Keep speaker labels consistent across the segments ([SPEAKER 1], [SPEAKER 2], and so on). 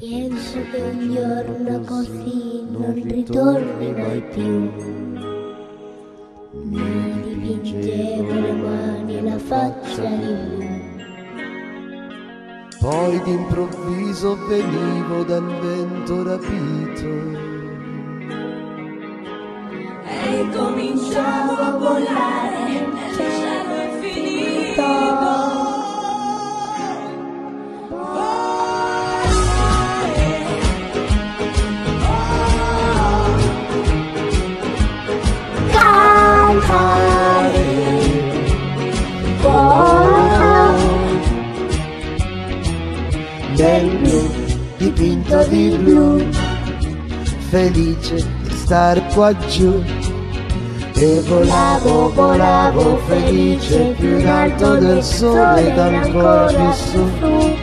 [SPEAKER 1] Penso che un giorno così non ritorni mai più. Mi dipingevo le mani e la faccia di blu.
[SPEAKER 2] Poi d'improvviso venivo dal vento rapito.
[SPEAKER 3] Cominciavo a volare nel cielo infinito.
[SPEAKER 1] Cantare. Volare.
[SPEAKER 2] Nel blu, dipinto di blu, felice di star qua giù. E volavo, volavo felice più in alto del sole ed ancora più su.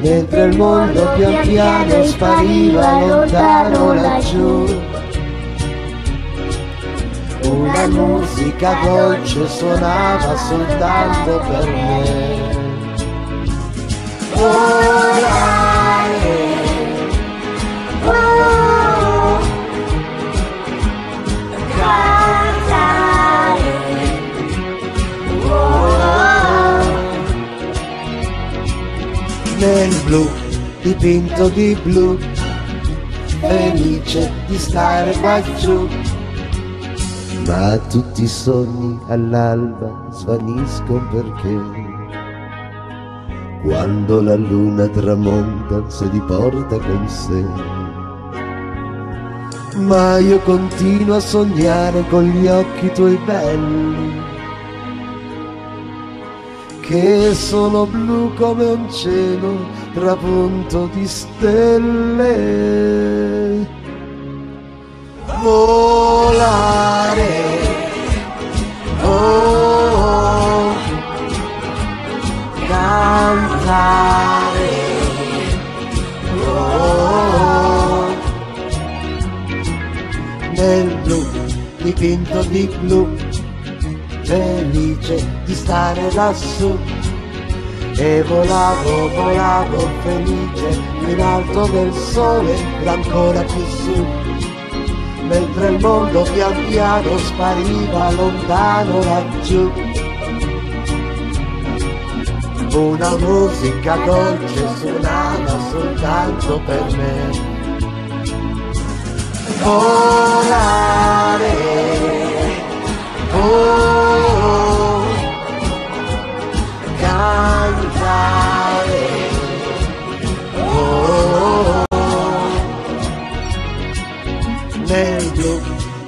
[SPEAKER 2] Mentre il mondo pian piano spariva lontano laggiù. Una musica dolce suonava soltanto per me. Volare, Nel blu, dipinto di blu, felice di stare qua giù. Ma tutti i sogni all'alba svaniscono perché quando la luna tramonta se li porta con sé. Ma io continuo a sognare con gli occhi tuoi belli, che sono blu come un cielo trapunto di stelle. Volare, oh, cantare, oh, nel blu, dipinto di blu, felice di stare lassù. E volavo, volavo felice in alto del sole ed ancora più su mentre il mondo pian piano spariva lontano laggiù. Una musica dolce suonava soltanto per me. Volare, nel blu,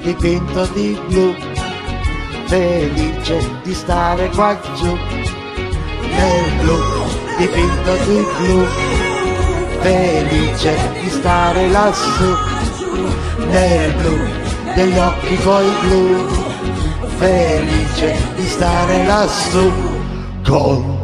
[SPEAKER 2] dipinto di blu, felice di stare qua giù. Nel blu, dipinto di blu, felice di stare lassù. Nel blu, degli occhi coi blu, felice di stare lassù con